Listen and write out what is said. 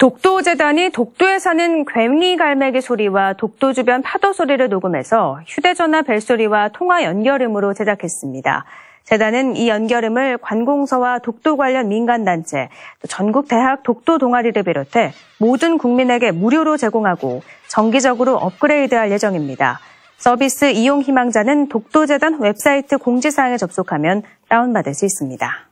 독도재단이 독도에 사는 괭이 갈매기 소리와 독도 주변 파도 소리를 녹음해서 휴대전화 벨소리와 통화 연결음으로 제작했습니다. 재단은 이 연결음을 관공서와 독도 관련 민간단체, 전국 대학 독도 동아리를 비롯해 모든 국민에게 무료로 제공하고 정기적으로 업그레이드할 예정입니다. 서비스 이용 희망자는 독도재단 웹사이트 공지사항에 접속하면 다운받을 수 있습니다.